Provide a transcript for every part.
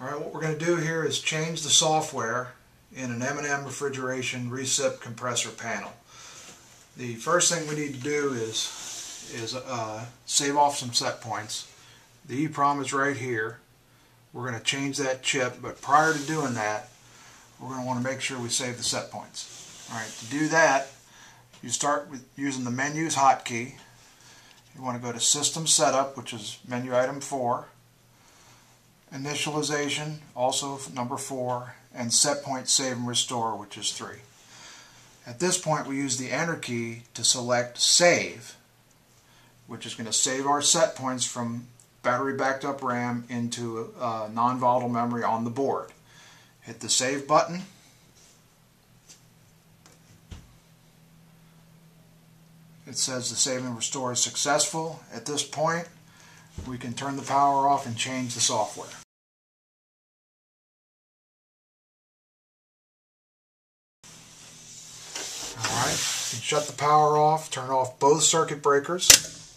Alright, what we're going to do here is change the software in an M&M refrigeration recip compressor panel. The first thing we need to do is is uh, save off some set points. The EEPROM is right here. We're going to change that chip, but prior to doing that, we're going to want to make sure we save the set points. Alright, to do that, you start with using the menus hotkey. You want to go to System Setup, which is menu item 4 initialization, also number 4, and set point save and restore, which is 3. At this point we use the enter key to select save, which is going to save our set points from battery backed up RAM into uh, non-volatile memory on the board. Hit the save button. It says the save and restore is successful. At this point, we can turn the power off and change the software. Alright, you shut the power off, turn off both circuit breakers.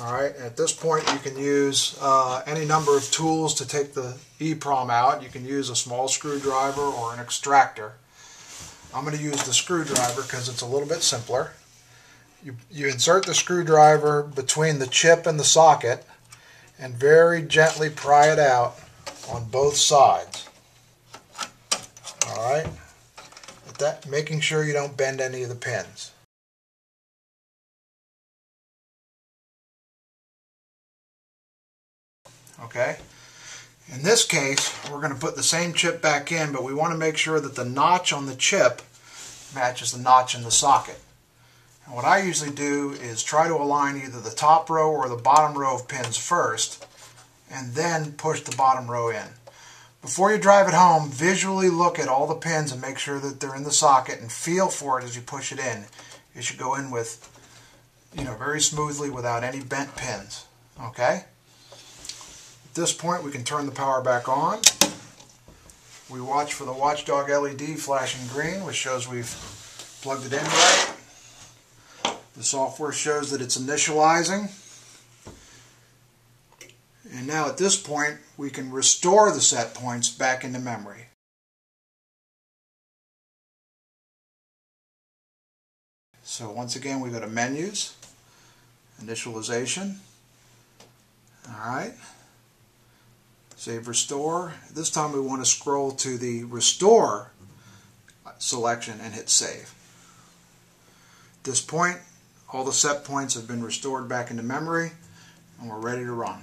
Alright, at this point you can use uh, any number of tools to take the EEPROM out. You can use a small screwdriver or an extractor. I'm going to use the screwdriver because it's a little bit simpler. You, you insert the screwdriver between the chip and the socket and very gently pry it out on both sides. That making sure you don't bend any of the pins. Okay, in this case we're going to put the same chip back in but we want to make sure that the notch on the chip matches the notch in the socket. And what I usually do is try to align either the top row or the bottom row of pins first and then push the bottom row in. Before you drive it home, visually look at all the pins and make sure that they're in the socket and feel for it as you push it in. It should go in with, you know, very smoothly without any bent pins. Okay? At this point, we can turn the power back on. We watch for the watchdog LED flashing green, which shows we've plugged it in right. The software shows that it's initializing. And now at this point, we can restore the set points back into memory. So once again, we go to Menus, Initialization. Alright. Save Restore. This time we want to scroll to the Restore selection and hit Save. At this point, all the set points have been restored back into memory and we're ready to run.